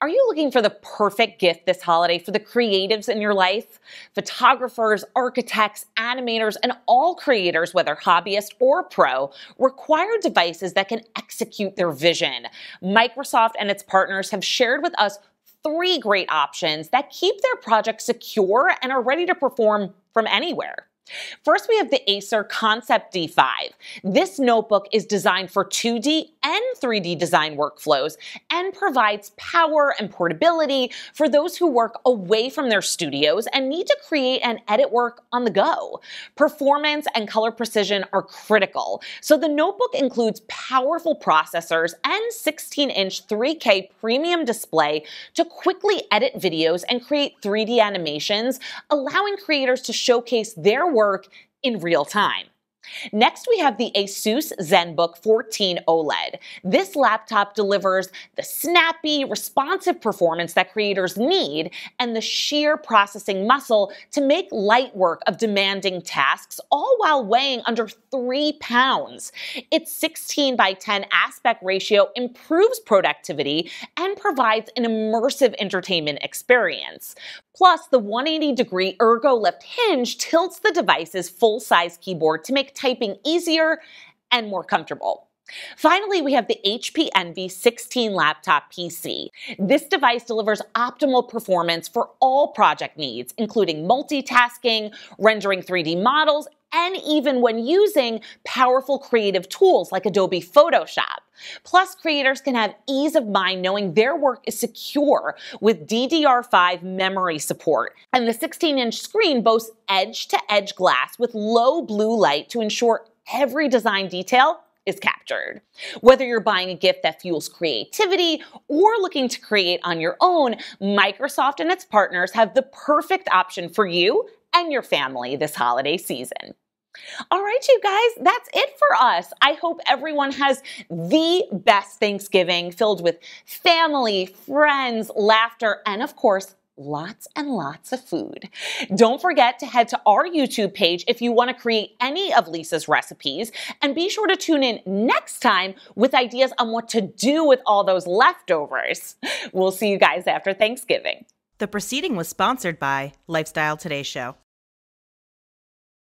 Are you looking for the perfect gift this holiday for the creatives in your life? Photographers, architects, animators, and all creators, whether hobbyist or pro, require devices that can execute their vision. Microsoft and its partners have shared with us three great options that keep their projects secure and are ready to perform from anywhere. First, we have the Acer Concept D5. This notebook is designed for 2D and 3D design workflows and provides power and portability for those who work away from their studios and need to create and edit work on the go. Performance and color precision are critical, so the notebook includes powerful processors and 16-inch 3K premium display to quickly edit videos and create 3D animations, allowing creators to showcase their work in real time. Next, we have the Asus ZenBook 14 OLED. This laptop delivers the snappy, responsive performance that creators need and the sheer processing muscle to make light work of demanding tasks, all while weighing under three pounds. Its 16 by 10 aspect ratio improves productivity and provides an immersive entertainment experience. Plus, the 180 degree ergo lift hinge tilts the device's full size keyboard to make typing easier and more comfortable. Finally, we have the HP Envy 16 laptop PC. This device delivers optimal performance for all project needs, including multitasking, rendering 3D models, and even when using powerful creative tools like Adobe Photoshop. Plus, creators can have ease of mind knowing their work is secure with DDR5 memory support. And the 16 inch screen boasts edge to edge glass with low blue light to ensure every design detail is captured. Whether you're buying a gift that fuels creativity or looking to create on your own, Microsoft and its partners have the perfect option for you and your family this holiday season. All right, you guys, that's it for us. I hope everyone has the best Thanksgiving filled with family, friends, laughter, and of course, lots and lots of food. Don't forget to head to our YouTube page if you want to create any of Lisa's recipes, and be sure to tune in next time with ideas on what to do with all those leftovers. We'll see you guys after Thanksgiving. The proceeding was sponsored by Lifestyle Today Show.